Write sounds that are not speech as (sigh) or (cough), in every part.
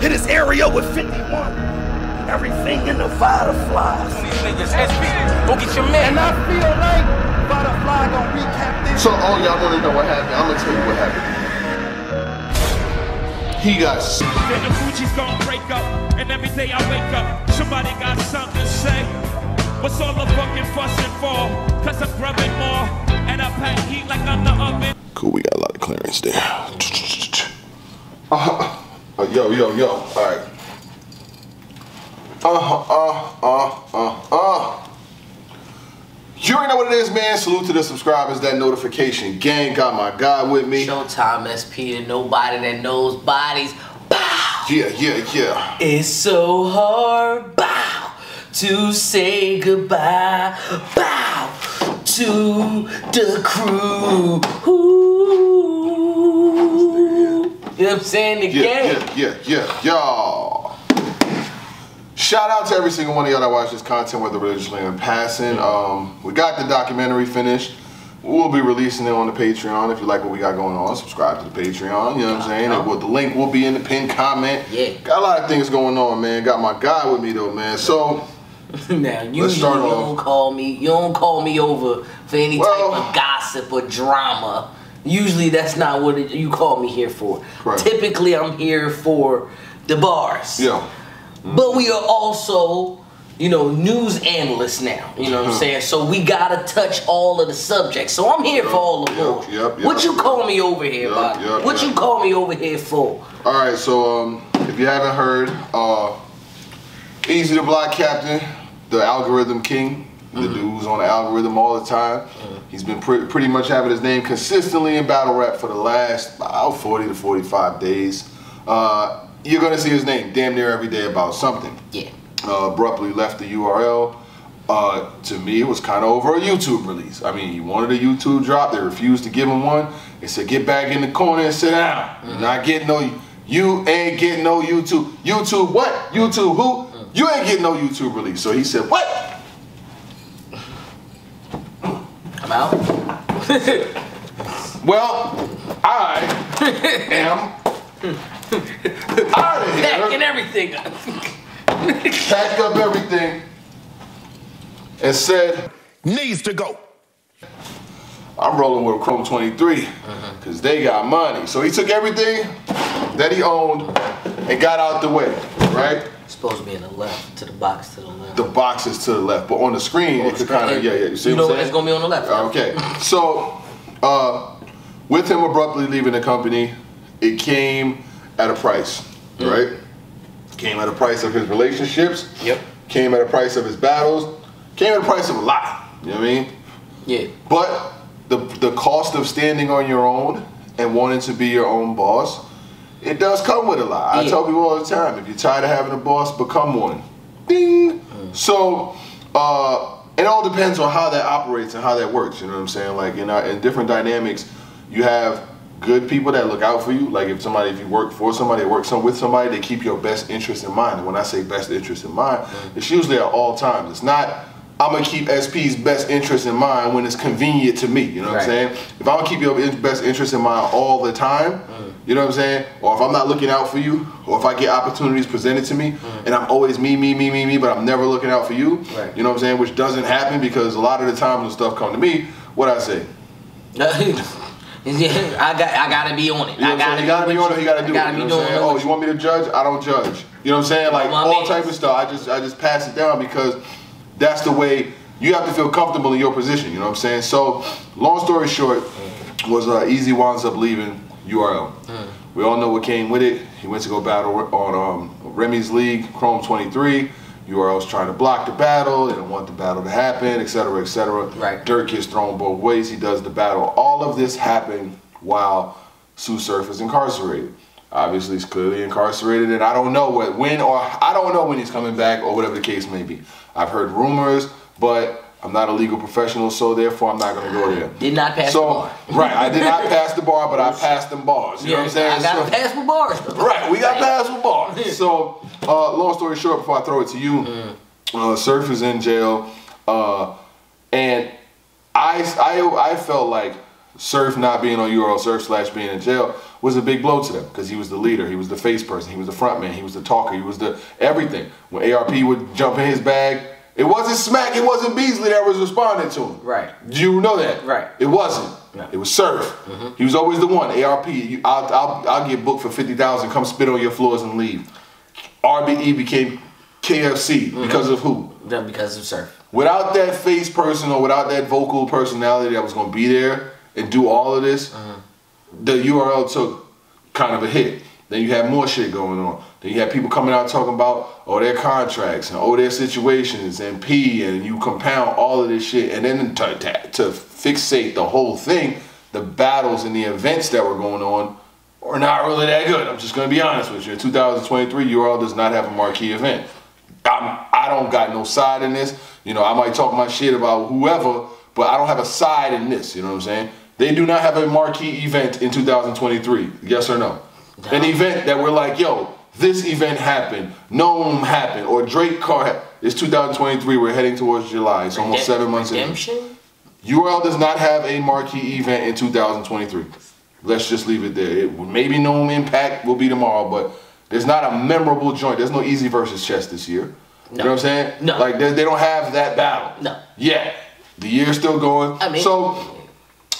Hit his area with 51. Everything in the fireflies. Go get your man. And I feel like Butterfly gonna recap this. So, all y'all want to know what happened? I'm gonna tell you what happened. He got Then the Fuji's gonna break up, and every day I wake up, somebody got something to say. What's all the fucking fussing for? Cause I'm grubbing more, and I pack heat like I'm the oven. Cool, we got a lot of clearance there. Uh, uh, yo, yo, yo. All right. Uh, uh, uh, uh, uh. You already know what it is, man. Salute to the subscribers, that notification gang. Got my guy with me. Showtime SP to nobody that knows bodies. Bow. Yeah, yeah, yeah. It's so hard, bow, to say goodbye, bow to the crew. Ooh. You know what I'm saying? The Yeah, gang. yeah, yeah, yeah, y'all. Shout out to every single one of y'all that watch this content, whether religiously or in passing. Um, we got the documentary finished. We'll be releasing it on the Patreon. If you like what we got going on, subscribe to the Patreon. You know what I'm saying? And well, the link will be in the pinned comment. Yeah. Got a lot of things going on, man. Got my guy with me though, man. So (laughs) now you, Let's start you off. don't call me you don't call me over for any Well- type of gossip or drama. Usually that's not what it, you call me here for. Right. Typically I'm here for the bars. yo, But we are also, you know, news analysts now. You know what I'm saying? So we gotta touch all of the subjects. So I'm here for all of Yep, them. yep, yep. What you call me over here, Yep, Bob? yep, what yep. you call me over here for? All right, so um, if you haven't heard, uh, Eazy the Block Captain, the algorithm king, the dude who's on the algorithm all the time. He's been pre- pretty much having his name consistently in battle rap for the last about 40 to 45 days. Uh, you're gonna see his name damn near every day about something. Yeah. Uh, abruptly left the URL. Uh, to me, it was kind of over a YouTube release. I mean, he wanted a YouTube drop. They refused to give him one. They said, "Get back in the corner and sit down. You're not getting no. You ain't getting no YouTube. YouTube what? YouTube who? You ain't getting no YouTube release." So he said, "What? I'm out. (laughs) Well, I am out of Packing here. everything up. Packed up everything and said." Needs to go. I'm rolling with Chrome 23 uh-huh. because they got money. So he took everything that he owned and got out the way, right? Supposed to be in the left, to the box to the left. The box is to the left, but on the screen it could kind of yeah yeah. You see You know it's gonna be on the left. Okay, so uh, with him abruptly leaving the company, it came at a price, right? Came at a price of his relationships. Yep. Came at a price of his battles. Came at a price of a lot. You know what I mean? Yeah. But the the cost of standing on your own and wanting to be your own boss, it does come with a lot. I Yeah. tell people all the time, if you're tired of having a boss, become one. Ding. Mm. So uh, it all depends on how that operates and how that works. You know what I'm saying? Like in our, in different dynamics, you have good people that look out for you. Like if somebody, if you work for somebody, work some with somebody, they keep your best interest in mind. And when I say best interest in mind, mm. it's usually at all times. It's not. I'm gonna keep SP's best interest in mind when it's convenient to me. You know what I'm saying? If I don't keep your best interest in mind all the time, mm. You know what I'm saying? Or if I'm not looking out for you, or if I get opportunities presented to me, and I'm always me, me, me, me, me, but I'm never looking out for you. Right. You know what I'm saying? Which doesn't happen because a lot of the times when stuff come to me, what I say. (laughs) yeah, I got I gotta be on it. You know I what I'm saying? gotta You gotta be on it. You gotta do gotta it. You know what I'm saying? Oh, you want me to judge? I don't judge. You know what I'm saying? Like all type of stuff. I just I just pass it down because that's the way you have to feel comfortable in your position. You know what I'm saying? So, long story short, was uh, Easy winds up leaving URL. We all know what came with it. He went to go battle on um, Remy's League, Chrome 23. URL's trying to block the battle. They don't want the battle to happen, etc., etc. Right. Dirt gets thrown both ways. He does the battle. All of this happened while Tsu Surf is incarcerated. Obviously, he's clearly incarcerated, and I don't know what, when or I don't know when he's coming back or whatever the case may be. I've heard rumors, but I'm not a legal professional, so therefore I'm not going to go there. Did not pass so, the bar. (laughs) right, I did not pass the bar, but I passed them bars. You know what I'm saying? I gotta So- pass with bars though. (laughs) Right, we got passed with bars. So, uh, long story short, before I throw it to you, uh, Surf is in jail, uh, and I, I, I felt like Surf not being on URL, Surf slash being in jail was a big blow to them because he was the leader, he was the face person, he was the front man, he was the talker, he was the everything. When ARP would jump in his bag, it wasn't Smack, it wasn't Beasley that was responding to him. Right. Do you know that? Right. It wasn't. Yeah. It was Surf. Mm-hmm. He was always the one. ARP, you, I'll, I'll, I'll get booked for 50000 come spit on your floors and leave. RBE became KFC mm-hmm. because of who? Done because of surf. Without that face person or without that vocal personality that was going to be there and do all of this, mm-hmm. the URL took kind of a hit. Then you have more shit going on. Then you have people coming out talking about oh their contracts and oh their situations and P and you compound all of this shit and then to, to, fixate the whole thing, the battles and the events that were going on are not really that good. I'm just gonna be honest with you. In 2023, URL does not have a marquee event. I'm, I don't got no side in this. You know, I might talk my shit about whoever, but I don't have a side in this. You know what I'm saying? They do not have a marquee event in 2023. Yes or no? An event that we're like, yo, this event happened, NOME happened, or Drake car. Ha- it's 2023. We're heading towards July. It's almost seven months in. Redemption? URL does not have a marquee event in 2023. Let's just leave it there. It, maybe no impact will be tomorrow, but there's not a memorable joint. There's no easy versus chess this year. You know what I'm saying? No. Like they, they don't have that battle. No. Yeah. The year's still going. I mean- so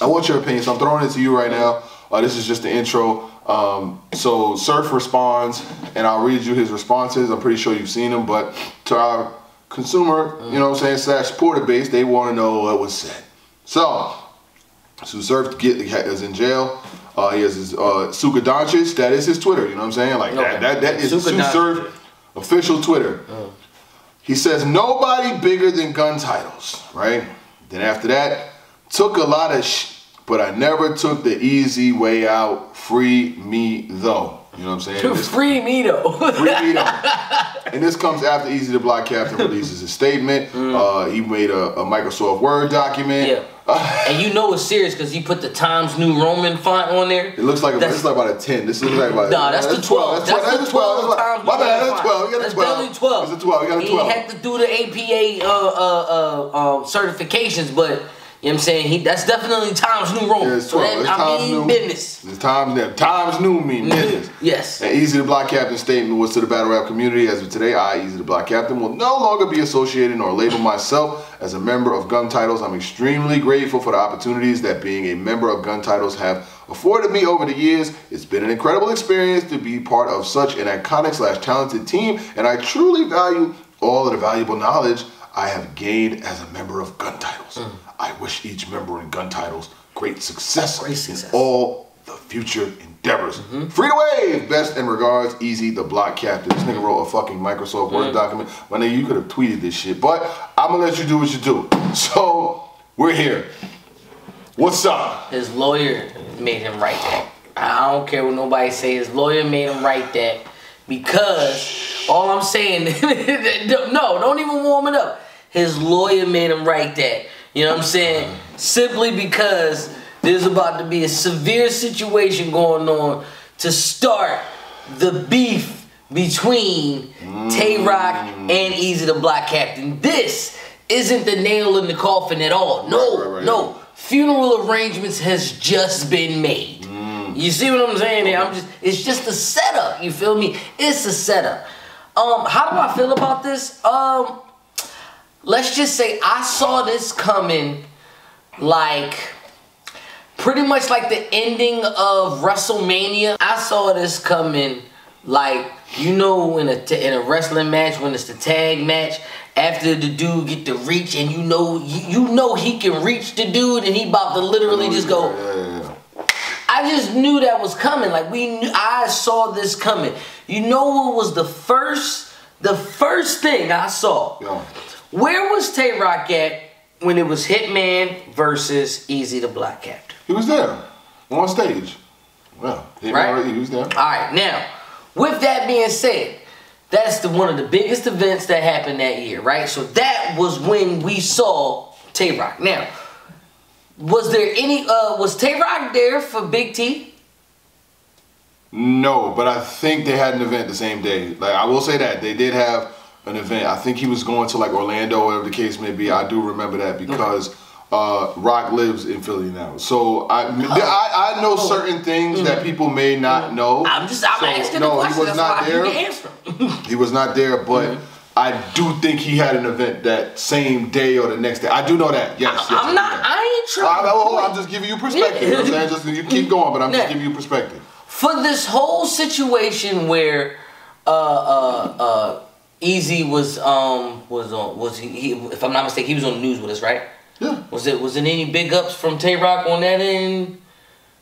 I want your opinion. So I'm throwing it to you right now. Uh, this is just the intro. Um, so Surf responds, and I'll read you his responses. I'm pretty sure you've seen them, but to our consumer, you know what I'm saying, slash supporter base, they want to know what was said. So, so Surf get, is in jail. Uh, he has his uh, Suka Doncic. That is his Twitter. You know what I'm saying? Like Okay. that. That, that is Surf official Twitter. He says nobody bigger than gun titles, right? Then after that, took a lot of sh, but I never took the easy way out. Free me though. You know what I'm saying? (laughs) This- Free me though. Free me though. And this comes after Eazy the Block Captain (laughs) releases his statement. Uh, he made a, a Microsoft Word document. Mm. yeah. (laughs) and you know it's serious because he put the Times New Roman font on there. It looks like a, That's- this like about a 10. This looks like about Nah, that's, the 12. That's, That's the 12 That's bad, New that's Roman 12. You font. got a That's 12. definitely 12. It's a 12. You got a He had to do the APA uh, uh, uh, uh, certifications, but you know what I'm saying? He That's definitely Times New Roman. Yeah, it's so that, It's I Times mean New. business. It's times that times new mean mm-hmm. business. Yes. And Eazy the Block Captain statement was to the battle rap community as of today. I, Eazy the Block Captain, will no longer be associated nor label myself as a member of Gun Titles. I'm extremely grateful for the opportunities that being a member of Gun Titles have afforded me over the years. It's been an incredible experience to be part of such an iconic slash talented team, and I truly value all of the valuable knowledge I have gained as a member of Gun Titles. Mm. I wish each member in Gun Titles great success, Great success. in all the future endeavors. Mm-hmm. Free to wave. Best in regards, Eazy the Block Captain. This nigga wrote a fucking Microsoft Word mm. document. My nigga, you could have tweeted this shit, but I'm gonna let you do what you do. So we're here. What's up? His lawyer made him write that. I don't care what nobody say. His lawyer made him write that because all I'm saying, (laughs) no, don't even warm it up. His lawyer made him write that. You know what I'm saying? Simply because there's about to be a severe situation going on to start the beef between Tay Roc and Eazy the Block Captain. This isn't the nail in the coffin at all. No, Right, right, right. no funeral arrangements has just been made. You see what I'm saying? There? I'm just it's just a setup. You feel me? It's a setup. Um, how do I feel about this? Um, let's just say I saw this coming like pretty much like the ending of WrestleMania. I saw this coming like you know in a in a wrestling match when it's the tag match after the dude get the reach and you know you, you know he can reach the dude and he about to literally just go Yeah, yeah, yeah. I just knew that was coming. Like we knew I saw this coming. You know what was the first the first thing I saw? Yo. Where was Tay Roc at when it was Hitman versus Eazy the Block Captain? He was there on stage. Well, he, Right. he was there. Alright, now, with that being said, that's the one of the biggest events that happened that year, right? So that was when we saw Tay Roc. Now, was there any uh was Tay Roc there for Big T? No, but I think they had an event the same day. Like I will say that they did have an event. I think he was going to like Orlando, whatever the case may be. I do remember that because uh, Rock lives in Philly now. So I, I, I know certain things that people may not know. Oh. Mm-hmm. I'm just I'm So, asking no, the question. he was That's not there. you can answer. 'em. (laughs) He was not there, but I do think he had an event that same day or the next day. I do know that. Yes. I I'm do not. know. I ain't trying. I, I'm just giving you perspective. You know what I'm saying? Just you keep going, but I'm just giving you perspective. for this whole situation where uh uh uh Easy was um was on was he, he if I'm not mistaken he was on the news with us right Yeah. was it was it any big ups from Tay Roc on that end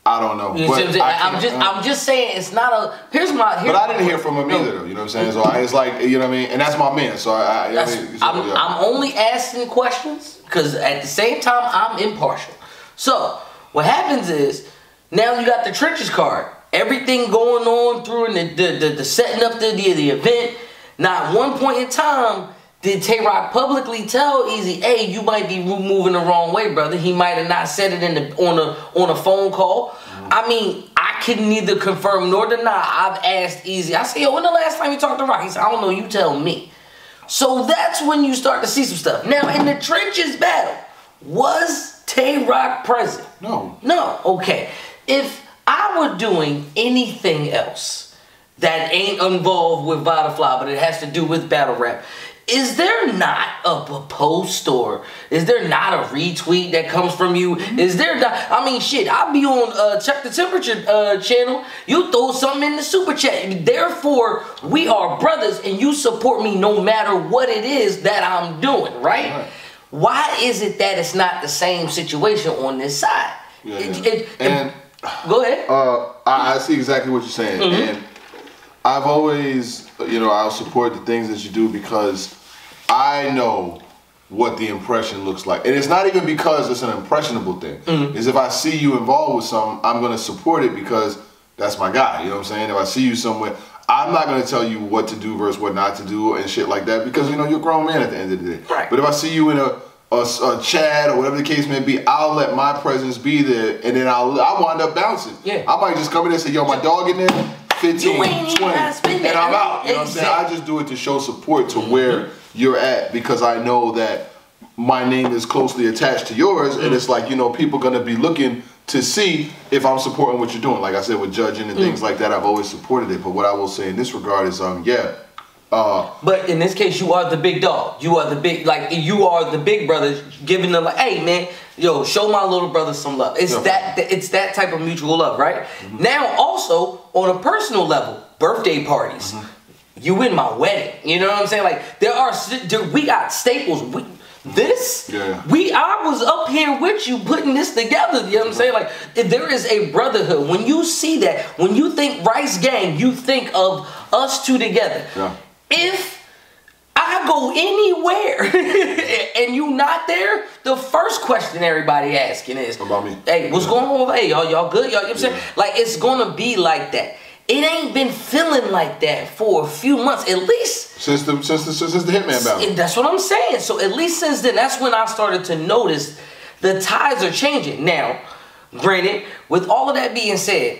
I don't know. you but I'm? I I'm just I'm just saying it's not a here's my here's But I didn't hear from him either, though. You know what I'm saying? So I, it's like you know what I mean, and that's my man. So I, I, I mean, so, I'm, yeah. I'm only asking questions because at the same time I'm impartial. So what happens is now you got the trenches card, everything going on through and the the, the, the setting up the, the the event. Not one point in time did Tay Roc publicly tell Easy, "Hey, you might be moving the wrong way, brother." He might have not said it in the on a on a phone call. Mm-hmm. I mean, I can neither confirm nor deny. I've asked Easy. I say, "Yo, when the last time you talked to Rock?" He said, "I don't know. You tell me." So that's when you start to see some stuff. Now, in the trenches battle, was Tay Roc present? No. No. Okay. If I were doing anything else that ain't involved with Vada Fly, but it has to do with battle rap, is there not a post or is there not a retweet that comes from you? Is there not? I mean, shit. I'll be on uh, check the temperature uh, channel. You throw something in the super chat. Therefore, we are brothers, and you support me no matter what it is that I'm doing. Right? Right. Why is it that it's not the same situation on this side? Yeah, It- yeah. it- it- And- go ahead. Uh, I, I see exactly what you're saying, Mm-hmm. and I've always, you know, I'll support the things that you do because I know what the impression looks like, and it's not even because it's an impressionable thing. Mm-hmm. Is if I see you involved with something, I'm gonna support it because that's my guy. You know what I'm saying? If I see you somewhere. I'm not gonna tell you what to do versus what not to do and shit like that because you know you're a grown man at the end of the day. Right. But if I see you in a a, a chat or whatever the case may be, I'll let my presence be there, and then I'll I wind up bouncing. Yeah. I might just come in there and say, "Yo, my dog in there, 15, You ain't 20," spend and. I'm out. You know what I'm saying? I just do it to show support to where you're at because I know that my name is closely attached to yours, and it's like you know people gonna be looking to see if I'm supporting what you're doing. Like I said with judging and things like that, I've always supported it. But what I will say in this regard is, um, yeah. Uh, But in this case, you are the big dog. You are the big, like you are the big brother, giving them like, hey man, yo, show my little brother some love. It's Yeah. that, it's that type of mutual love, right? Now, also on a personal level, birthday parties. You in my wedding, you know what I'm saying? Like there are, dude, we got staples. We, this, Yeah. we, I was up here with you putting this together. You know what I'm saying? Like there is a brotherhood. When you see that, when you think Rice Gang, you think of us two together. Yeah. If I go anywhere (laughs) and you not there, the first question everybody asking is, about me? Hey, what's going on? Hey, y'all, y'all good? Y'all, you know what I'm saying? Like it's gonna be like that. It ain't been feeling like that for a few months, at least. since the since the since the Hitman battle. And that's what I'm saying. So at least since then, that's when I started to notice the tides are changing. Now, granted, with all of that being said,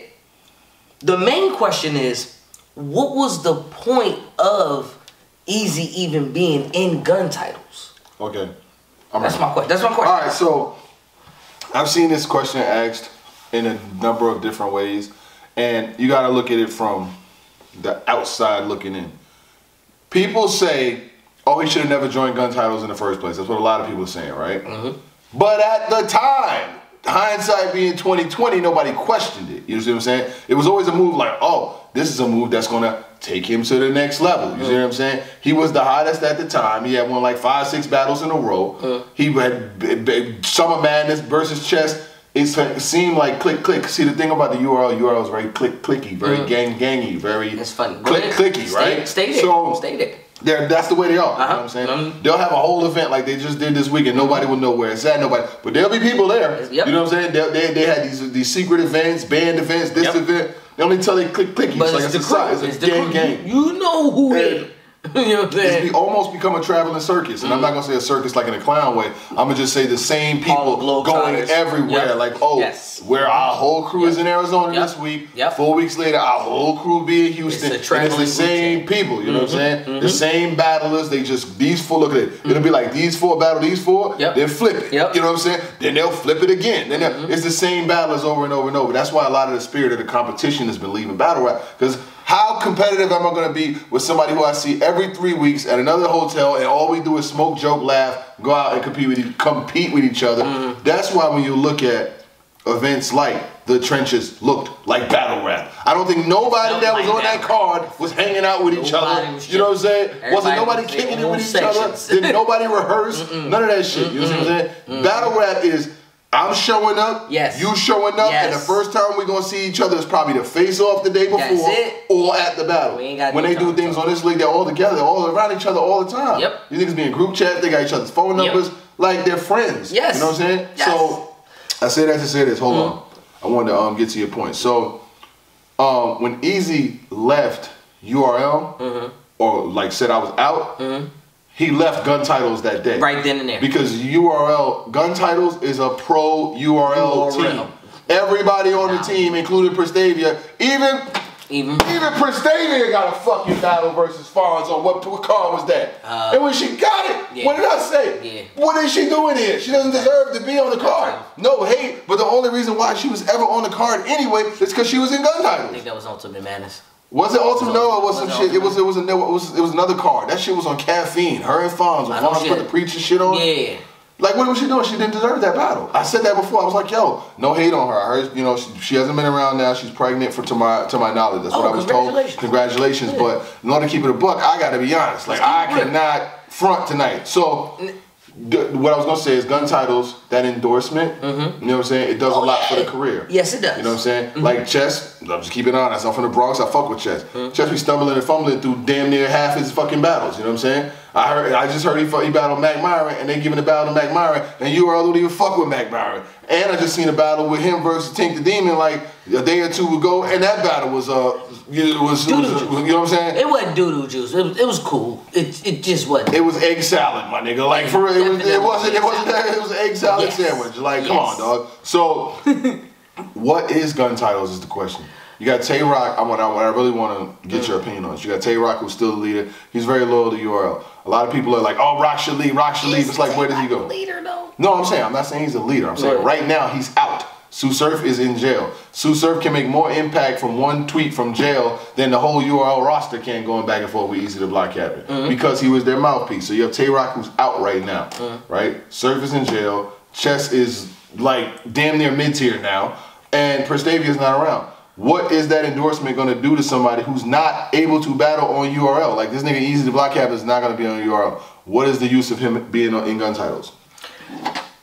the main question is, what was the point of Easy even being in gun titles? Okay. I'm That's right. my question. That's my question. All right, so I've seen this question asked in a number of different ways, and you got to look at it from the outside looking in. People say, "Oh, he should have never joined gun titles in the first place." That's what a lot of people are saying, right? Mm-hmm. But at the time, hindsight being 2020, nobody questioned it. You see what I'm saying? It was always a move like, "Oh, this is a move that's gonna take him to the next level." You see what I'm saying? He was the hottest at the time. He had won like five, six battles in a row. Uh. He had b- b- Summer Madness versus Chess. It seemed like click click. See the thing about the URL, URL is very click clicky, very uh. gang gangy, very It's funny. Click clicky, Stay- right? Stay there. So stay there. They're, that's the way they are. You know Uh-huh. what I'm saying? Mhm. They'll have a whole event like they just did this week, and nobody will know where it's at. Nobody, but there'll be people there. Yep. You know what I'm saying? They, they, they had these these secret events, band events, this Yep. event. They only tell they click clicky. But it's like it's, the a, it's a It's the gang gang. You know who it is. (laughs) you know what I'm It's be, almost become a traveling circus, and I'm not gonna say a circus like in a clown way. I'm gonna just say the same people going everywhere. Yep. Like, oh, Yes. where our whole crew is in Arizona Yep. this week. Yep. Four weeks later, our whole crew be in Houston. It's and it's the same people. You know what I'm saying? Mm-hmm. The same battlers. They just these four. Look at it. It'll be like these four battle these four. Yep. Then flip it. Yep. You know what I'm saying? Then they'll flip it again. Then Mm-hmm. it's the same battlers over and over and over. That's why a lot of the spirit of the competition has been leaving battle rap because. How competitive am I gonna be with somebody who I see every three weeks at another hotel and all we do is smoke, joke, laugh, go out and compete with e- compete with each other? Mm-hmm. That's why when you look at events like the trenches looked like battle rap. I don't think nobody that was on that card was hanging out with each Nobody other. you know what I'm saying? chilling. Wasn't nobody was kicking it with each other? Did nobody rehearse? None of that shit. You know what I'm saying? Battle rap is I'm showing up, Yes. you showing up, and the first time we're gonna see each other is probably the face off the day before or at the battle. We ain't got when they do things on this league, they're all together, all around each other all the time. Yep. You niggas be in group chats, they got each other's phone Yep. numbers, like they're friends. Yes. You know what I'm saying? Yes. So I say that to say this. Hold Mm-hmm. on. I wanted to um, get to your point. So um, when Easy left URL, Mm-hmm. or like said I was out, he left gun titles that day. Right then and there. Because URL gun titles is a pro URL, URL. team. Everybody on the team, including Prestavia, even Even even Prestavia got a fucking battle versus Fonz on what, what car was that? Uh, and when she got it, yeah. what did I say? Yeah. What is she doing here? She doesn't deserve to be on the card. No hate, but the only reason why she was ever on the card anyway is because she was in gun titles. I think that was Ultimate Madness. Was it Ultimate? No, it was some it shit. It was it was a it was it was another card. That shit was on caffeine. Her and Fonz. When Fonz put the preacher shit on. Yeah. Like what was she doing? She didn't deserve that battle. I said that before. I was like, yo, no hate on her. I heard, you know, she, she hasn't been around now. She's pregnant for to my to my knowledge. That's what Oh, I was told. congratulations. Congratulations. But in order to keep it a buck, I gotta be honest. Like I keep it real. cannot front tonight. So what I was gonna say is gun titles, that endorsement, you know what I'm saying? It does Oh, a lot yeah. for the career. Yes, it does. You know what I'm saying? Mm-hmm. Like Chess, I'm just keeping it honest. I'm from the Bronx. I fuck with Chess. Chess be stumbling and fumbling through damn near half his fucking battles. You know what I'm saying? I heard. I just heard he, fought, he battled Mac Myron, and they giving the battle to Mac Myron, and URL don't even fuck with Mac Myron. And I just seen a battle with him versus Tink the Demon like a day or two ago, and that battle was uh, it was, it was you know what I'm saying? It wasn't doo doo juice. It was, it was cool. It it just wasn't. It was egg salad, my nigga. Like for real, it, was, it wasn't. It wasn't. That, it was an egg salad Yes. sandwich. Like, come on, dog. So, what is gun titles? Is the question. You got Tay Roc. I want. I, I really want to get your opinion on this. You got Tay Roc, who's still the leader. He's very loyal to URL. A lot of people are like, "Oh, Rock should leave. Rock should leave." It's like, where does he go? Leader though. No, I'm saying I'm not saying he's a leader. I'm saying Right. right now he's out. Tsu Surf is in jail. Tsu Surf can make more impact from one tweet from jail than the whole URL roster can going back and forth with Eazy the Block Captain Mm-hmm. because he was their mouthpiece. So you have Tay Roc who's out right now, Mm-hmm. right? Surf is in jail. Chess is like damn near mid tier now, and Prestavia is not around. What is that endorsement going to do to somebody who's not able to battle on URL? Like this nigga Eazy the Block Captain is not going to be on URL. What is the use of him being on, in gun titles?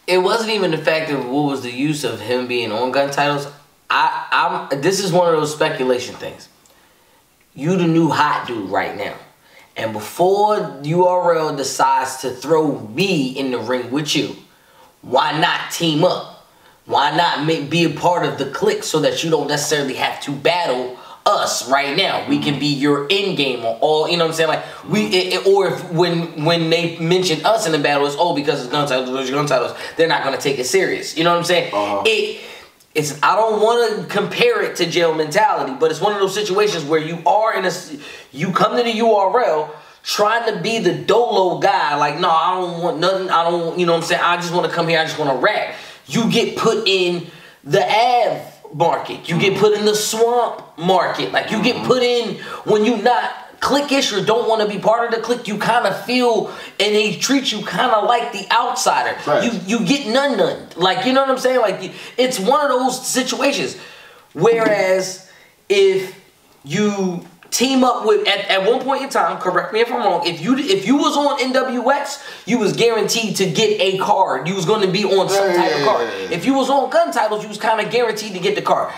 It wasn't even the fact of what was the use of him being on gun titles. I I'm this is one of those speculation things. You the new hot dude right now. And before URL decides to throw me in the ring with you, why not team up? Why not make, be a part of the clique so that you don't necessarily have to battle us right now? We can be your end game or all, you know what I'm saying? Like we, it, it- or if when when they mention us in the battle, it's oh because it's gun titles, it's gun titles. They're not gonna take it serious. You know what I'm saying? Uh-huh. It. It's, I don't want to compare it to jail mentality, but it's one of those situations where you are in a, you come to the URL trying to be the dolo guy, like, no, I don't want nothing, I don't, you know what I'm saying, I just want to come here, I just want to rap. You get put in the Ave market, you get put in the swamp market, like you get put in when you not cliquish or don't want to be part of the clique, you kind of feel and they treat you kind of like the outsider. Right. You you get none none. Like you know what I'm saying? Like it's one of those situations. Whereas if you team up with at, at one point in time, correct me if I'm wrong, if you if you was on NWX, you was guaranteed to get a card. You was going to be on some type of card. If you was on gun titles, you was kind of guaranteed to get the card.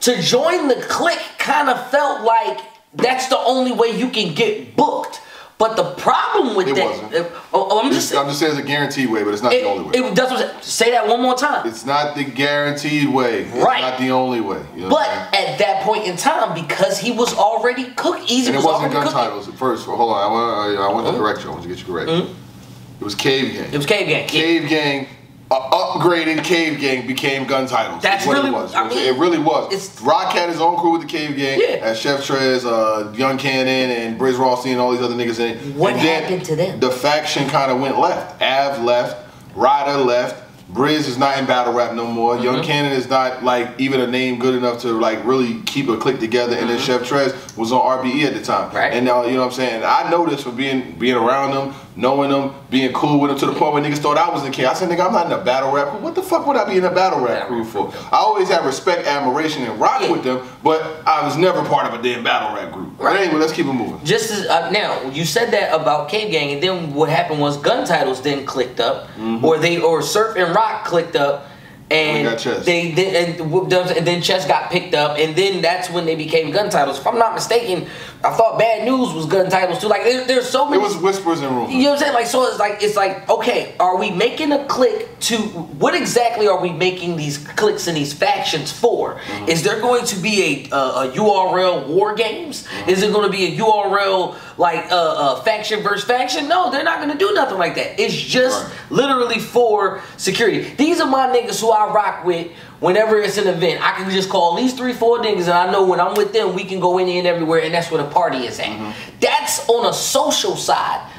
To join the clique kind of felt like that's the only way you can get booked. But the problem with It that, wasn't. uh, oh, oh, I'm just I'm just saying it's a guaranteed way, but it's not it, the only way. it, that's what I'm. Say that one more time. it's not the guaranteed way. It's Right. not the only way. You know But at that point in time, because he was already cooked, Easy And it was wasn't gun cooked. titles at first. Hold on, I want, I want to correct you. I want to get you correct. It was Cave Gang. It was Cave Gang. Cave Gang, upgraded Cave Gang became gun titles. That's what really- it was. I mean, it really was. it's- Rock had his own crew with the Cave Gang. Yeah. As Chef Trez, uh, Young Cannon, and Brizz Rawsteen, and all these other niggas in it. What and then happened to them? The faction kind of went left. Ave left. Ryder left. Brizz is not in battle rap no more. Mm-hmm. Young Cannon is not like even a name good enough to like really keep a clique together. And then Chef Trez was on RBE at the time. Mm-hmm. Right. And now you know what I'm saying. I know this for being being around them, knowing them, being cool with them to the point where niggas thought I was the kid. I said, nigga, I'm not in a battle rap crew. What the fuck would I be in a battle rap crew for? I always have respect, admiration, and rock Yeah. with them, but I was never part of a damn battle rap group. But Right. anyway, let's keep it moving. Just as uh, now, you said that about Cave Gang, and then what happened was gun titles then clicked up, or they or Surf and Rock clicked up, and they did, and, whooped and then Chess got picked up, and then that's when they became gun titles. If I'm not mistaken, I thought Bad News was gun titles too. Like there, there's so many. It was whispers and rumors. You know what I'm saying? Like so, it's like it's like okay, are we making a click to what exactly are we making these clicks and these factions for? Mm-hmm. Is there going to be a, a, a URL war games? Mm-hmm. Is it going to be a URL like uh, uh, faction versus faction? No, they're not going to do nothing like that. It's just Right. literally for security. These are my niggas who I rock with. Whenever it's an event, I can just call these three, four niggas, and I know when I'm with them, we can go in and everywhere, and that's where the party is at. Mm-hmm. That's on a social side.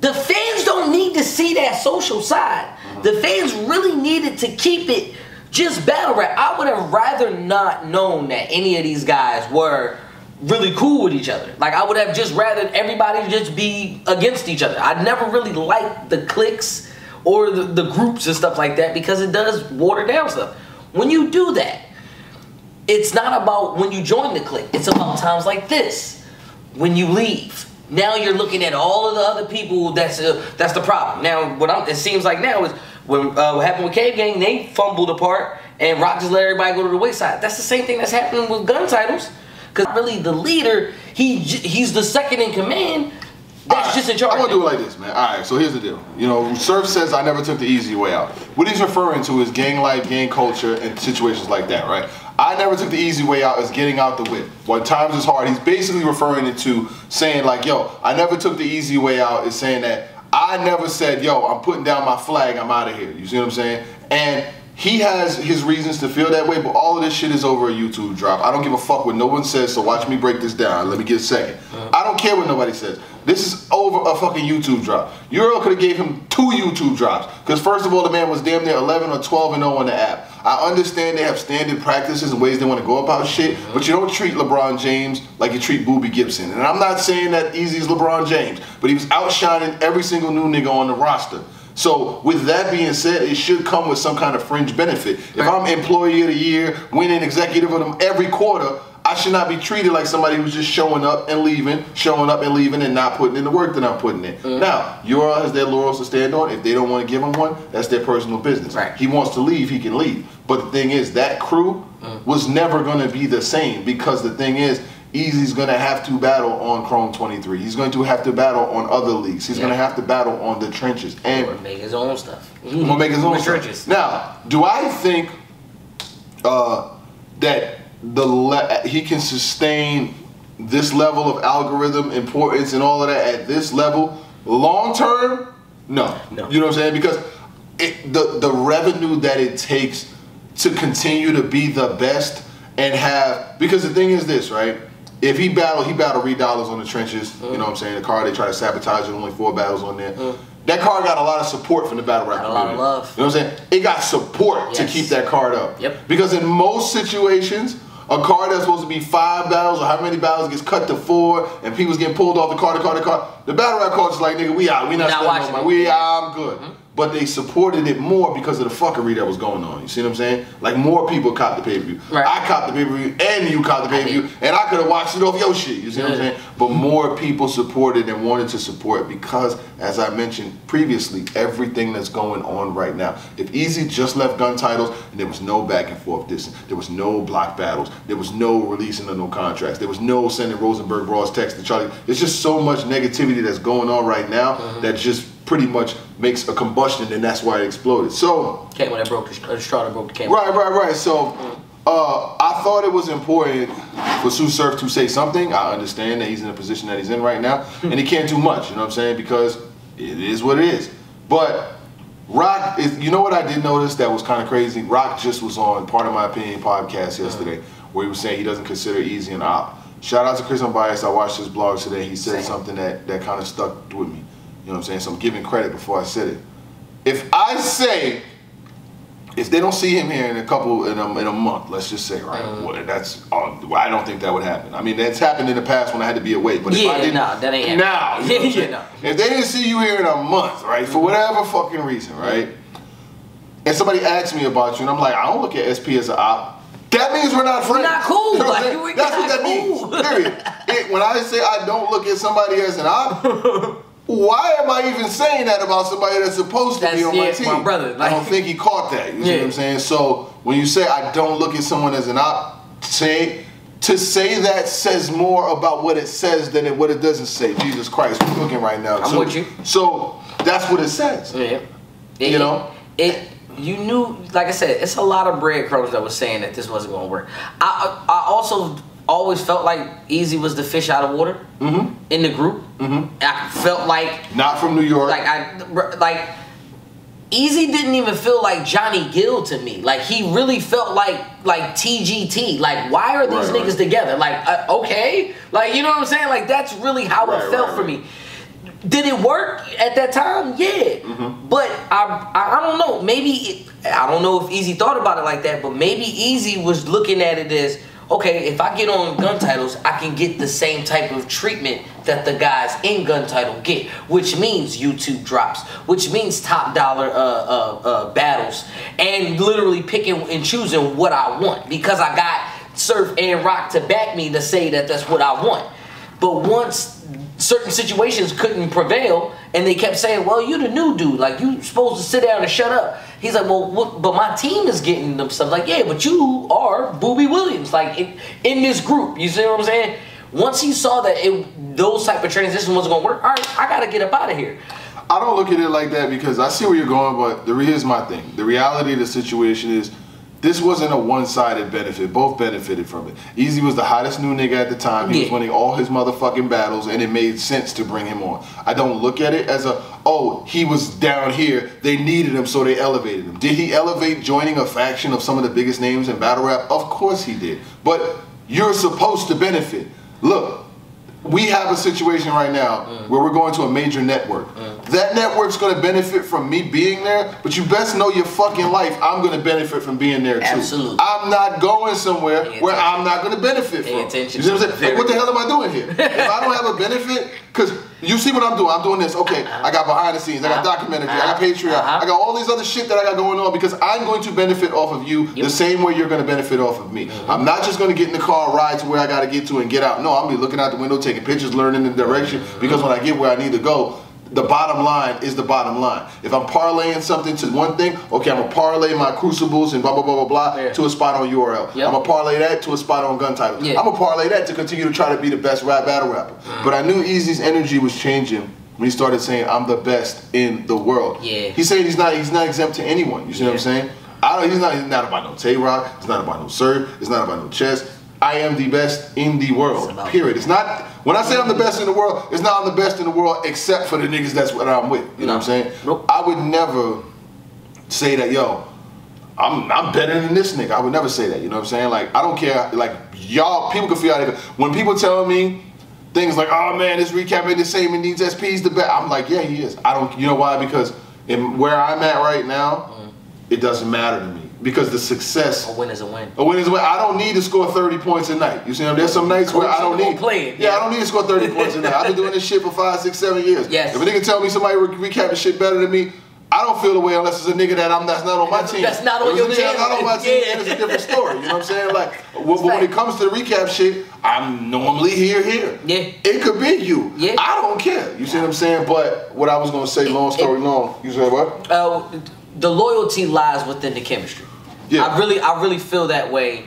The fans don't need to see that social side. The fans really needed to keep it just battle rap. I would have rather not known that any of these guys were really cool with each other. Like I would have just rather everybody just be against each other. I never really liked the cliques or the, the groups and stuff like that because it does water down stuff. When you do that, it's not about when you join the clique. It's about times like this. When you leave. Now you're looking at all of the other people. That's uh, that's the problem. Now what I'm, it seems like now is when uh, what happened with Cave Gang, they fumbled apart and Rock just let everybody go to the wayside. That's the same thing that's happening with gun titles. Cause really the leader, he he's the second in command. That's Alright, just in charge. I'm gonna do it like this, man. All right, so here's the deal. You know, Surf says I never took the easy way out. What he's referring to is gang life, gang culture, and situations like that, right? I never took the easy way out as getting out the whip. When times is hard, he's basically referring it to saying like, yo, I never took the easy way out is saying that I never said, yo, I'm putting down my flag, I'm out of here. You see what I'm saying? And he has his reasons to feel that way, but all of this shit is over a YouTube drop. I don't give a fuck what no one says, so watch me break this down. Let me get a 2nd uh-huh. I don't care what nobody says. This is over a fucking YouTube drop. Euro could have gave him two YouTube drops. Because first of all, the man was damn near 11 or 12 and 0 on the app. I understand they have standard practices and ways they want to go about shit, uh-huh. but you don't treat LeBron James like you treat Booby Gibson. And I'm not saying that Easy's LeBron James, but he was outshining every single new nigga on the roster. So with that being said, it should come with some kind of fringe benefit. If I'm employee of the year, winning executive of them every quarter, I should not be treated like somebody who's just showing up and leaving, showing up and leaving, and not putting in the work that I'm putting in. Mm-hmm. Now, Euro has their laurels to stand on. If they don't want to give him one, that's their personal business. Right. He wants to leave, he can leave. But the thing is, that crew mm. was never going to be the same because the thing is, Easy's going to have to battle on Chrome 23. He's going to have to battle on other leagues. He's going to have to battle on the trenches. And Or make his own stuff. I'm gonna make his own churches. Now, do I think uh, that the le- he can sustain this level of algorithm importance and all of that at this level long term? No. No. You know what I'm saying? Because it, the the revenue that it takes to continue to be the best and have because the thing is this, right? If he battled, he battled Reed Dollaz on the trenches. You uh-huh. know what I'm saying? The car they try to sabotage it, only four battles on there. Uh-huh. That car got a lot of support from the battle rap Got a lot of love. You know what I'm saying? It got support to keep that card up. Yep. Because in most situations, a car that's supposed to be five battles or how many battles gets cut to four, and people's getting pulled off the car, the car, the car. The battle rap culture's like, nigga, we out. We not, Not no watching it. We I'm good. Mm-hmm. But they supported it more because of the fuckery that was going on. You see what I'm saying? Like more people caught the pay per view. Right. I caught the pay per view, and you caught the pay per view, and I could have watched it off your shit. You see what I'm saying? But more people supported and wanted to support because, as I mentioned previously, everything that's going on right now. If Easy just left gun titles and there was no back and forth distance, there was no block battles, there was no releasing of no contracts, there was no sending Rosenberg Raw's text to Charlie. There's just so much negativity that's going on right now uh-huh. that just pretty much makes a combustion, and that's why it exploded. So. Came when I broke the, the straw that broke the camera. Right, right, right. So mm. uh, I thought it was important for Tsu Surf to say something. I understand that he's in the position that he's in right now, hmm. and he can't do much. You know what I'm saying? Because it is what it is. But Rock is. You know what I did notice that was kind of crazy. Rock just was on Part of My Opinion podcast hmm. yesterday, where he was saying he doesn't consider Easy an op. Shout out to Chris Unbiased. I watched his blog today. He said Same. something that that kind of stuck with me. You know what I'm saying? So I'm giving credit before I said it. If I say if they don't see him here in a couple in a, in a month, let's just say, right? Mm. Well, that's I don't think that would happen. I mean, that's happened in the past when I had to be away. But if Yeah, I didn't, nah, that ain't now. happening. you know (laughs) Yeah, no. If they didn't see you here in a month, right, for whatever fucking reason, right, and somebody asks me about you, and I'm like, I don't look at SP as an op. That means we're not friends. We're not cool. (laughs) You know what Like, we're That's what that means. Period. (laughs) It- when I say I don't look at somebody as an op, why am I even saying that about somebody that's supposed to be That's- on my yeah, team? my brother, I don't think he caught that. You see what I'm saying? So when you say I don't look at someone as an op, say to say that says more about what it says than it, what it doesn't say. Jesus Christ, we're looking right now. I'm so, with you. So that's what it says. Yeah. It, You know? it. You knew, like I said, it's a lot of breadcrumbs that was saying that this wasn't going to work. I I also always felt like Easy was the fish out of water in the group. Mm-hmm. I felt like Not from New York. like I like Easy didn't even feel like Johnny Gill to me. Like he really felt like like TGT. Like why are these Right, niggas right. together? Like uh, okay, like you know what I'm saying? Like that's really how Right, it felt for me. Did it work at that time? Yeah, Mm-hmm. but I, I I don't know. Maybe it, I don't know if Easy thought about it like that, but maybe Easy was looking at it as okay. If I get on gun titles, I can get the same type of treatment that the guys in gun title get, which means YouTube drops, which means top dollar uh, uh, uh, battles, and literally picking and choosing what I want because I got Surf and Rock to back me to say that that's what I want. But once certain situations couldn't prevail, and they kept saying, "Well, you the new dude. Like you supposed to sit down and shut up." He's like, "Well, what, but my team is getting them stuff." Like, yeah, but you are Booby Williams, like in, in this group. You see what I'm saying? Once he saw that it, those type of transitions wasn't gonna work, all right, I gotta get up out of here. I don't look at it like that because I see where you're going, but the here's my thing. The reality of the situation is this wasn't a one-sided benefit. Both benefited from it. Easy was the hottest new nigga at the time. He was winning all his motherfucking battles, and it made sense to bring him on. I don't look at it as a oh he was down here. They needed him, so they elevated him. Did he elevate joining a faction of some of the biggest names in battle rap? Of course he did. But you're supposed to benefit. Look, we have a situation right now uh. where we're going to a major network. Uh. That network's going to benefit from me being there, but you best know your fucking life. I'm going to benefit from being there too. Absolutely. I'm not going somewhere Pay where attention. I'm not going to benefit Pay from. attention You see what I'm saying? Like, what the hell am I doing here? if I don't have a benefit, because you see what I'm doing. I'm doing this. Okay, I got behind the scenes. I got documentary. I got Patreon. Uh-huh. I got all these other shit that I got going on because I'm going to benefit off of you the same way you're going to benefit off of me. Mm-hmm. I'm not just going to get in the car, ride to where I got to get to, and get out. No, I'm gonna be looking out the window, taking pictures, learning the direction. Because when I get where I need to go, the bottom line is the bottom line. If I'm parlaying something to one thing, okay, I'm gonna parlay my crucibles and blah blah blah blah blah Yeah. to a spot on URL. Yep. I'm gonna parlay that to a spot on gun title. Yeah. I'm gonna parlay that to continue to try to be the best rap battle rapper. Mm. But I knew Easy's energy was changing when he started saying, "I'm the best in the world." Yeah. He's saying he's not he's not exempt to anyone. You see what I'm saying? I don't, he's not he's not about no Tay Roc. It's not about no Sir. It's not about no chess. I am the best in the world. It's Period. It's not when I say I'm the best in the world. It's not I'm the best in the world except for the niggas that's what I'm with. You know what I'm saying? Nope. I would never say that, yo, I'm I'm better than this nigga. I would never say that. You know what I'm saying? Like I don't care. Like y'all, people can feel they when people tell me things like, oh man, this recap ain't the same and needs SP's the best. I'm like, yeah, he is. I don't. You know why? Because in where I'm at right now, mm. it doesn't matter to me because the success. A win is a win. A win is a win. I don't need to score 30 points a night. You see, what I'm- there's some nights where I don't need. play it, yeah, yeah. I don't need to score 30 points a night. I've been doing this shit for five, six, seven years. Yes. If a nigga tell me somebody re- recap the shit better than me, I don't feel the way unless it's a nigga that I'm that's not on my team. That's not on your nigga that's not on my team, Yeah. it's a different story. You know what I'm saying? Like, when, when it comes to the recap shit, I'm normally here, here. Yeah. It could be you. Yeah. I don't care. You see what I'm saying? But what I was gonna say, long story long. You said what? uh, the loyalty lies within the chemistry. Yeah. I really, I really feel that way,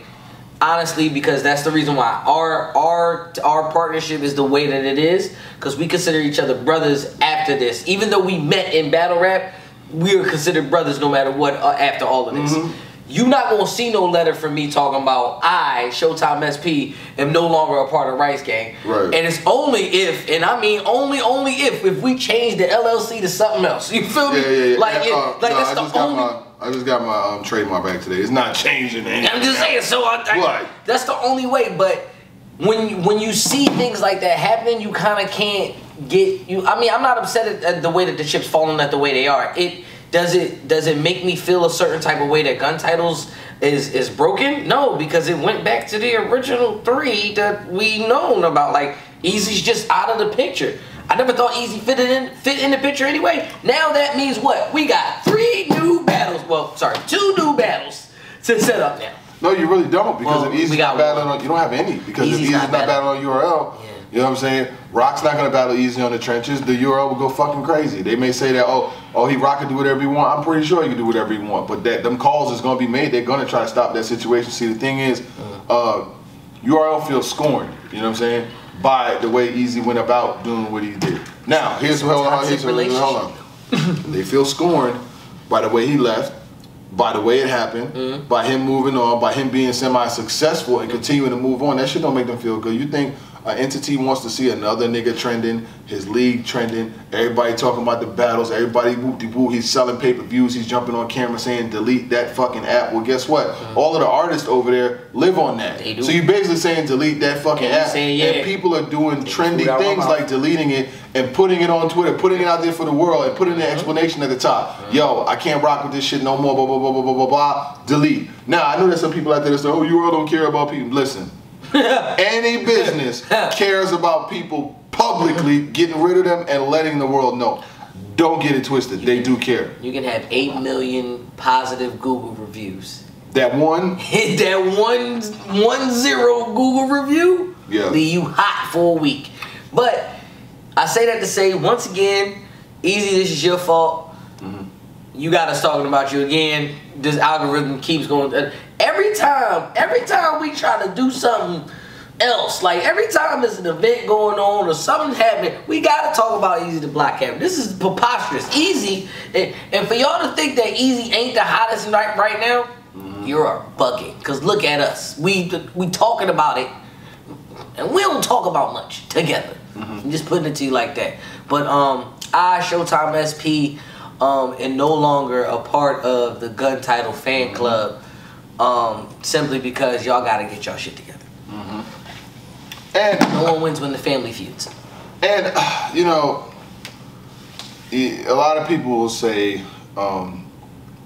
honestly, because that's the reason why our our our partnership is the way that it is. Because we consider each other brothers after this, even though we met in battle rap, we are considered brothers no matter what uh, after all of this. Mm-hmm. You not gonna see no letter from me talking about I Showtime SP am no longer a part of Rice Gang, Right. and it's only if, and I mean only only if, if we change the LLC to something else. You feel me? Yeah, yeah, yeah. Like, it- uh, like no, that's I the only. my I just got my um, trademark back today. It's not changing anything. I'm just saying. So I, I- Right. that's the only way. But when you, when you see things like that happening, you kind of can't get you. I mean, I'm not upset at, at the way that the chips falling at the way they are. It does it does it make me feel a certain type of way that gun titles is is broken? No, because it went back to the original three that we known about. Like Easy's just out of the picture. I never thought Easy fit in fit in the picture anyway. Now that means what? We got three new battles. Well, sorry, two new battles to set up now. No, you really don't because Well, if Easy's not battling on, you don't have any because Easy's if Easy's not not, battling. battling on URL, Yeah. you know what I'm saying. Rock's not gonna battle Easy on the trenches. The URL will go fucking crazy. They may say that oh oh he Roc can do whatever he want. I'm pretty sure he can do whatever he want, but that them calls is gonna be made. They're gonna try to stop that situation. See the thing is, uh, URL feels scorned. You know what I'm saying by the way Eazy went about doing what he did. Now here's hold on, here's Toxic hold on. they feel scorned by the way he left, by the way it happened, Mm-hmm. by him moving on, by him being semi-successful and continuing to move on. That shit don't make them feel good. You think an entity wants to see another nigga trending, his league trending, everybody talking about the battles, everybody whoop de woo, he's selling pay-per-views, he's jumping on camera saying delete that fucking app. Well, guess what? All of the artists over there live on that. Mm-hmm. They. So you're basically saying delete that fucking Yeah, you app. saying, And people are doing trendy out my things like deleting it and putting it on Twitter, putting it out there for the world, and putting an explanation at the top. Yo, I can't rock with this shit no more. Blah blah blah blah blah blah blah. Delete. Now I know there's some people out there that say, "Oh, you all don't care about people." Listen, (laughs) any business cares about people publicly getting rid of them and letting the world know. Don't get it twisted. They do care. You can have 8 million positive Google reviews. That one, Hit (laughs) that one, one zero Google review, Yeah. leave you hot for a week. But I say that to say, once again, Eazy, this is your fault. Mm-hmm. You got us talking about you again. This algorithm keeps going. Uh, Every time, every time we try to do something else, like every time there's an event going on or something happening, we gotta talk about Eazy the Block Captain. This is preposterous. Eazy, and, and for y'all to think that Eazy ain't the hottest right right now, you're a bucket. Cause look at us. We we talking about it, and we don't talk about much together. I'm just putting it to you like that. But um, I Shotime SP um, and no longer a part of the Gun Title fan club. Um, simply because y'all gotta get y'all shit together. and No one wins when the family feuds. And uh, you know, a lot of people will say, um,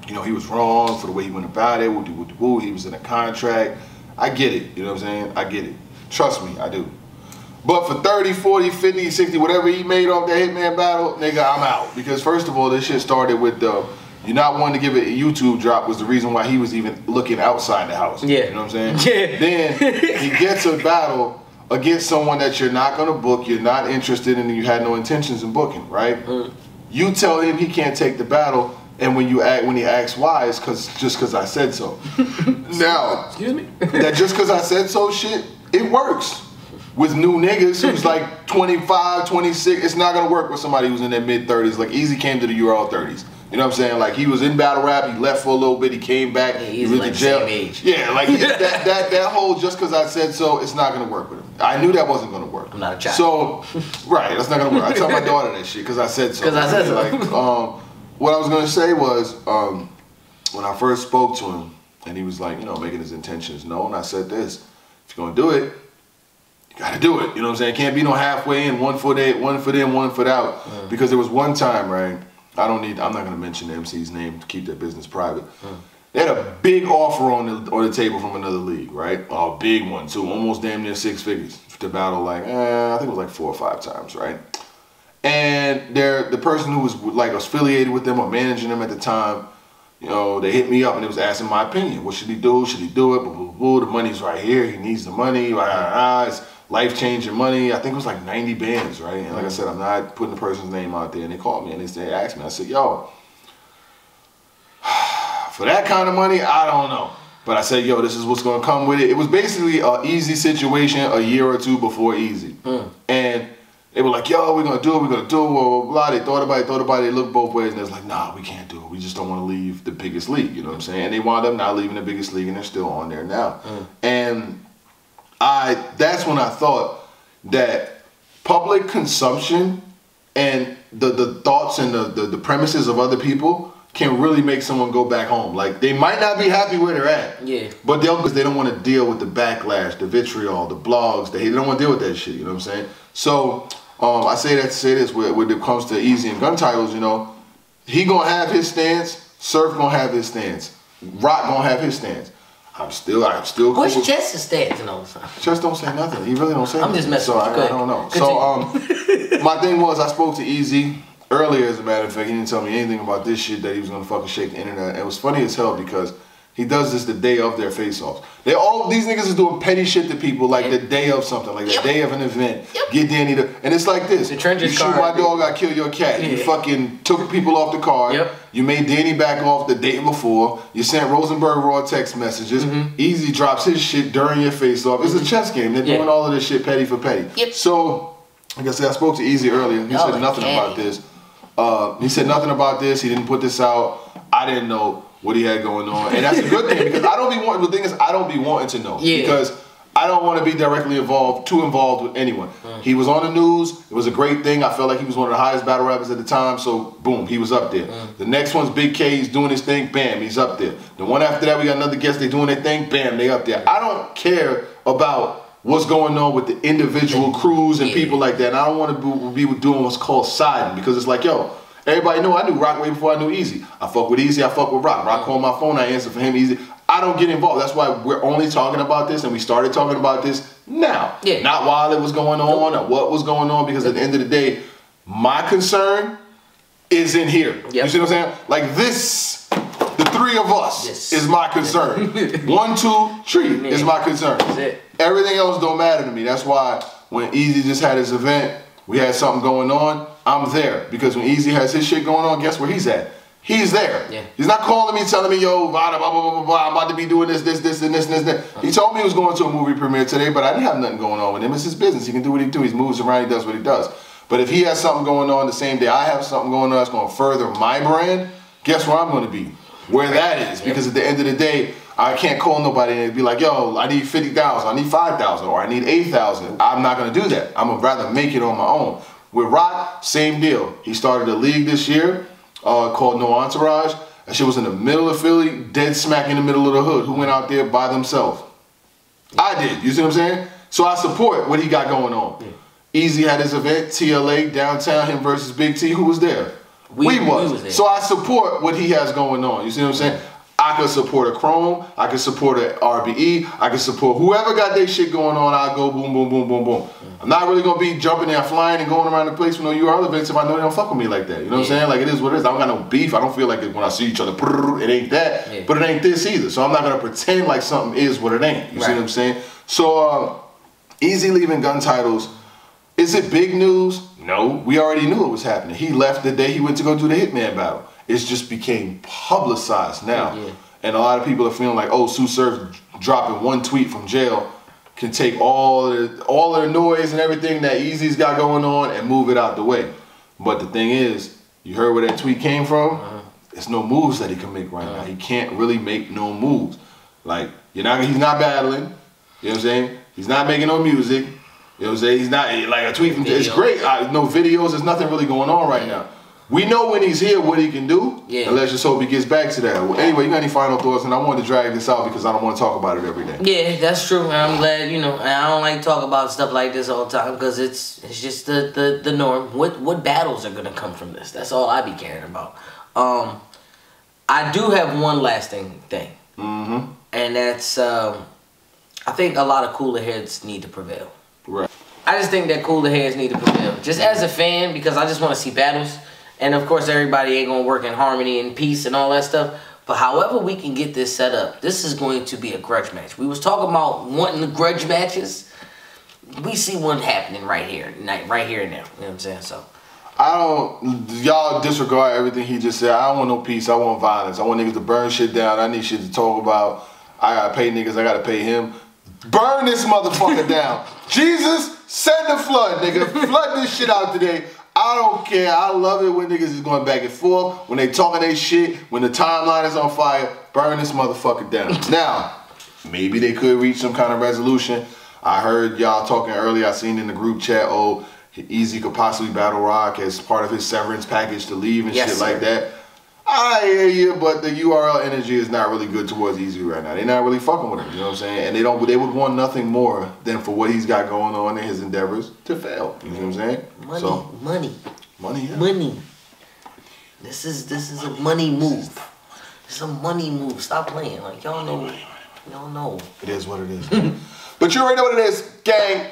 you know, he was wrong for the way he went about it. Woo, woo, woo, he was in a contract. I get it. You know what I'm saying? I get it. Trust me, I do. But for 30, 40, 50, 60, whatever he made off that Hitman battle, nigga, I'm out. Because first of all, this shit started with the you not wanting to give it a YouTube drop was the reason why he was even looking outside the house. Yeah. You know what I'm saying? Yeah. Then (laughs) he gets a battle against someone that you're not gonna book, you're not interested in, and you had no intentions in booking, right? Mm. You tell him he can't take the battle, and when you act, when he asks why, it's cause just cause I said so. (laughs) now, Excuse me? that just cause I said so shit, it works. With new niggas who's like 25, 26, it's not gonna work with somebody who's in their mid 30s. Like Eazy came to the URL 30s. You know what I'm saying? Like he was in battle rap, he left for a little bit, he came back, Yeah, he he's was like in the jail. Yeah, like (laughs) that, that that whole just cause I said so, it's not gonna work with him. I knew that wasn't gonna work. I'm not a child. So, right, that's not gonna work. I tell my daughter that shit because I said so. 'Cause I said so. Like, um, what I was gonna say was, um, when I first spoke to him, and he was like, you know, making his intentions known. I said this: if you're gonna do it, you gotta do it. You know what I'm saying? Can't be no halfway in, one foot in, one foot in, one foot out. Because there was one time, right? I don't need. I'm not gonna mention the MC's name to keep their business private. They had a big offer on the on the table from another league, right? A big one too, almost damn near six figures to battle like eh, I think it was like four or five times, right? And they're the person who was like affiliated with them or managing them at the time. You know, they hit me up and it was asking my opinion. What should he do? Should he do it? Blah, blah, blah. The money's right here. He needs the money. Rah, rah, rah. Life changing money. I think it was like 90 bands, right? And like I said, I'm not putting the person's name out there. And they called me and they said, asked me. I said, yo, (sighs) for that kind of money, I don't know. But I said, yo, this is what's gonna come with it. It was basically an easy situation a year or two before easy. Hmm. And they were like, yo, we're gonna do it, we're gonna do it, blah, blah, blah. They thought about it, thought about it, they looked both ways, and they was like, nah, we can't do it. We just don't wanna leave the biggest league, you know what I'm saying? And they wound up not leaving the biggest league, and they're still on there now. Hmm. And I that's when I thought that public consumption and the, the thoughts and the, the, the premises of other people can really make someone go back home. Like they might not be happy where they're at. Yeah. But they'll because they don't want to deal with the backlash, the vitriol, the blogs, they, they don't want to deal with that shit, you know what I'm saying? So um, I say that to say this when, when it comes to Eazy and Guntitles, you know, he gonna have his stance, Surf gonna have his stance, Roc gonna have his stance. I'm still I'm still cool What's with- Chester stance and all this? just don't say nothing. He really don't say I'm nothing. just messing so with I, I don't know. Continue. So um, (laughs) my thing was I spoke to Eazy earlier. As a matter of fact, he didn't tell me anything about this shit that he was gonna fucking shake the internet. It was funny as hell because he does this the day of their face-offs. They all these niggas is doing petty shit to people like the day of something, like the Yep. day of an event. Yep. Get Danny to, and it's like this. The trenches you shoot card. my dog, I kill your cat. You fucking took people off the card. Yep. You made Danny back off the day before. You sent Rosenberg raw text messages. Eazy drops his shit during your face off. It's a chess game. They're Mm-hmm. Yeah. doing all of this shit petty for petty. Yep. So, like I said, I spoke to Eazy earlier. He Y'all said nothing catty. about this. Uh, he said nothing about this. He didn't put this out. I didn't know what he had going on, and that's a good thing because I don't be wanting. The thing is, I don't be wanting to know Yeah. because I don't want to be directly involved, too involved with anyone. Mm. He was on the news. It was a great thing. I felt like he was one of the highest battle rappers at the time. So boom, he was up there. Mm. The next one's Bigg K. He's doing his thing. Bam, he's up there. The one after that, we got another guest. They doing their thing. Bam, they up there. I don't care about what's going on with the individual crews and Yeah. people like that. And I don't want to be, be doing what's called siding because it's like, yo, everybody know I knew Roc way before I knew Eazy. I fuck with Eazy, I fuck with Roc. Roc mm. called my phone, I answer for him Eazy. I don't get involved. That's why we're only talking about this and we started talking about this now. Yeah. Not while it was going on or what was going on because at the end of the day, my concern is in here. Yep. You see what I'm saying? Like this, the three of us Yes. is my concern. (laughs) One, two, three is my concern. That's it. Everything else don't matter to me. That's why when Eazy just had his event, we had something going on. I'm there because when Eazy has his shit going on, guess where he's at? He's there. Yeah. He's not calling me, telling me, yo, blah, blah, blah, blah, blah, I'm about to be doing this, this, this, and this, and this, and that. He told me he was going to a movie premiere today, but I didn't have nothing going on with him. It's his business. He can do what he do. He moves around. He does what he does. But if he has something going on the same day I have something going on that's going to further my brand, guess where I'm going to be? Where that is. Because at the end of the day, I can't call nobody and be like, yo, I need 50,000, I need 5,000, or I need 8,000. I'm not going to do that. I'm going to rather make it on my own. With Roc, same deal. He started a league this year uh, called No Entourage. That shit was in the middle of Philly, dead smack in the middle of the hood. Who went out there by themselves? I did. You see what I'm saying? So I support what he got going on. Eazy had his event, TLA, downtown, him versus Big T. Who was there? We- We, we was. was there. so I support what he has going on. You see what I'm saying? I can support a Chrome. I can support a RBE. I can support whoever got their shit going on. I go boom, boom, boom, boom, boom. I'm not really gonna be jumping there, flying, and going around the place with no URL events if I know they don't fuck with me like that. You know what I'm saying? Like it is what it is. I don't got no beef. I don't feel like it when I see each other. It ain't that, Yeah. but it ain't this either. So I'm not gonna pretend like something is what it ain't. You see what I'm saying? So uh, Eazy leaving Guntitles. Is it big news? No, we already knew it was happening. He left the day he went to go do the Hitman battle. It just became publicized now. Yeah. And a lot of people are feeling like, oh, Tsu Surf dropping one tweet from jail can take all the, all the noise and everything that Eazy's got going on and move it out the way. But the thing is, you heard where that tweet came from? Uh-huh. There's no moves that he can make right now. He can't really make no moves. Like, you're not he's not battling. You know what I'm saying? He's not making no music. You know what I'm saying? He's not like a tweet from it's great. I, no videos, there's nothing really going on right now. We know when he's here what he can do. Yeah. And let's just hope he gets back to that. Well, anyway, you got any final thoughts? And I wanted to drag this out because I don't want to talk about it every day. Yeah, that's true. And I'm glad, you know, and I don't like talk about stuff like this all the time because it's it's just the, the, the norm. What what battles are gonna come from this? That's all I be caring about. Um I do have one lasting thing. Mm-hmm. And that's um I think a lot of cooler heads need to prevail. Right. I just think that cooler heads need to prevail. Just as a fan, because I just want to see battles. And of course, everybody ain't gonna work in harmony and peace and all that stuff. But however we can get this set up, this is going to be a grudge match. We was talking about wanting the grudge matches. We see one happening right here, right here and now. You know what I'm saying? So I don't. Y'all disregard everything he just said. I don't want no peace. I want violence. I want niggas to burn shit down. I need shit to talk about. I gotta pay niggas. I gotta pay him. Burn this motherfucker (laughs) down. Jesus, send the flood, nigga. Flood this shit out today. I don't care. I love it when niggas is going back and forth, when they talking they shit, when the timeline is on fire. Burn this motherfucker down. now, maybe they could reach some kind of resolution. I heard y'all talking earlier. I seen in the group chat, oh, Eazy could possibly battle Roc as part of his severance package to leave and Yes, shit sir. like that. I hear you, but the URL energy is not really good towards Eazy right now. They're not really fucking with him. You know what I'm saying? And they don't. They would want nothing more than for what he's got going on in his endeavors to fail. You know what I'm saying? money, So money, money. Yeah. money. This is this is a money move. It's a money move. Stop playing. Like y'all know, y'all know. It is what it is. (laughs) but you already know what it is, gang.